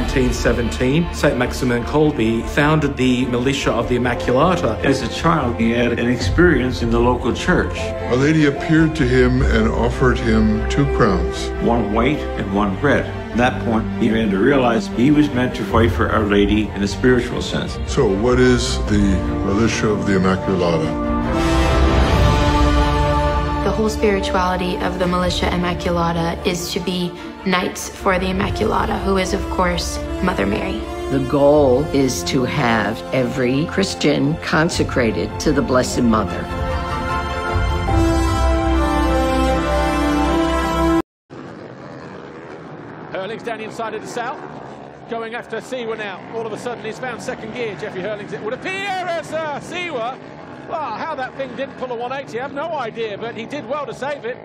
1917, St. Maximilian Kolbe founded the militia of the Immaculata. As a child, he had an experience in the local church. A lady appeared to him and offered him two crowns. One white and one red. At that point, he began to realize he was meant to fight for Our Lady in a spiritual sense. So, what is the militia of the Immaculata? The whole spirituality of the Militia Immaculata is to be knights for the Immaculata, who is, of course, Mother Mary. The goal is to have every Christian consecrated to the Blessed Mother. Herlings down the inside of the south, going after Seewer now. All of a sudden, he's found second gear. Jeffrey Herlings, it would appear as uh, Seewer. Well, how that thing didn't pull a 180, I have no idea, but he did well to save it.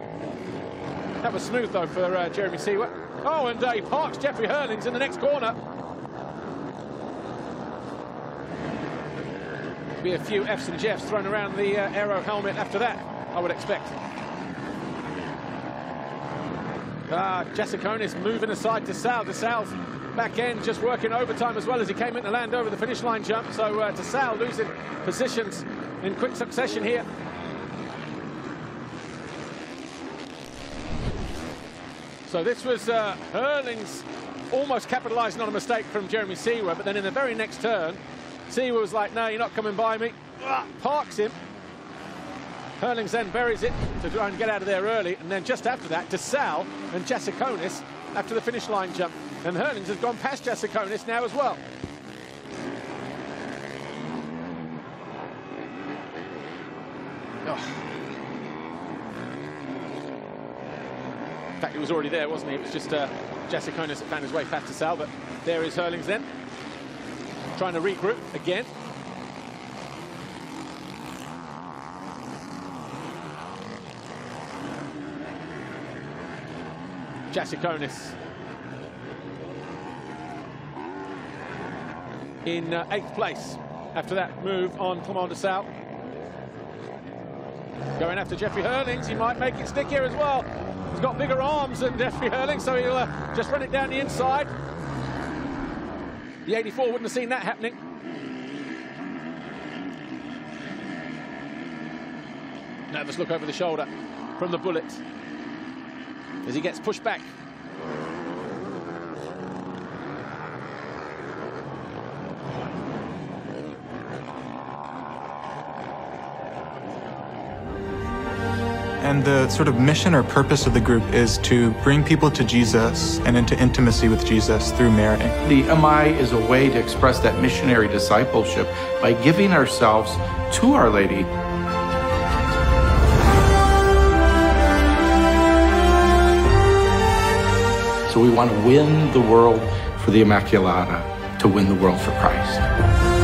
That was smooth, though, for uh, Jeremy Seewer. Oh, and uh, he parks Jeffrey Herlings in the next corner. Be a few Fs and Jeffs thrown around the uh, Airoh helmet after that, I would expect. Ah, Jasikonis moving aside to Sal. Sal's back end just working overtime as well as he came in to land over the finish line jump. So uh, to Sal losing positions in quick succession here. So this was uh, Herlings almost capitalising on a mistake from Jeremy Seewer, but then in the very next turn, Seewer was like, no, you're not coming by me. Parks him. Herlings then buries it to try and get out of there early, and then just after that, DeSalle and Jasikonis after the finish line jump. And Herlings has gone past Jasikonis now as well. Oh. In fact, he was already there, wasn't he? It was just uh, Jasikonis that found his way past DeSalle, but there is Herlings then. Trying to regroup again. Jasikonis in uh, eighth place after that move on Clement Desalle. Going after Jeffrey Herlings, he might make it stick here as well. He's got bigger arms than Jeffrey Herlings, so he'll uh, just run it down the inside. The 84 wouldn't have seen that happening. Nervous look over the shoulder from the bullet as he gets pushed back. And the sort of mission or purpose of the group is to bring people to Jesus and into intimacy with Jesus through Mary. The MI is a way to express that missionary discipleship by giving ourselves to Our Lady So we want to win the world for the Immaculata, to win the world for Christ.